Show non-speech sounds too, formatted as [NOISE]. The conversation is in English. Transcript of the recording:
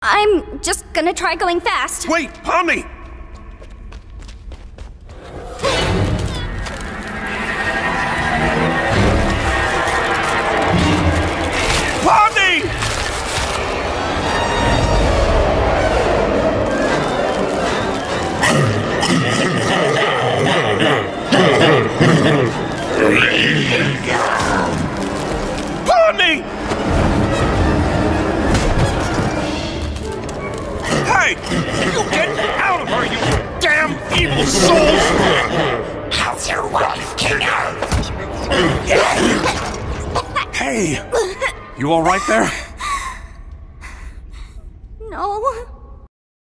I'm just gonna try going fast. Wait, Pomni! Pomni! [LAUGHS] Hey! You get out of her, you damn evil souls! How's your wife, Kinger? Hey! You alright there? No.